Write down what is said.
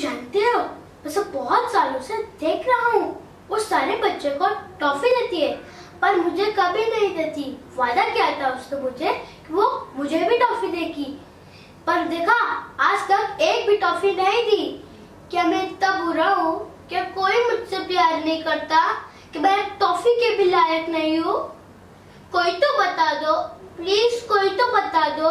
जानते हो? मैं सब बहुत सालों से देख रहा हूँ। वो सारे बच्चे को टॉफी देती है, पर मुझे कभी नहीं देती। वादा किया था उसने मुझे कि वो मुझे भी टॉफी देगी। पर देखा, आज तक एक भी टॉफी नहीं दी। क्या मैं इतना बुरा हूँ? क्या कोई मुझसे प्यार नहीं करता कि मैं टॉफी के भी लायक नहीं हूँ? कोई तो बता दो प्लीज़ कोई तो बता दो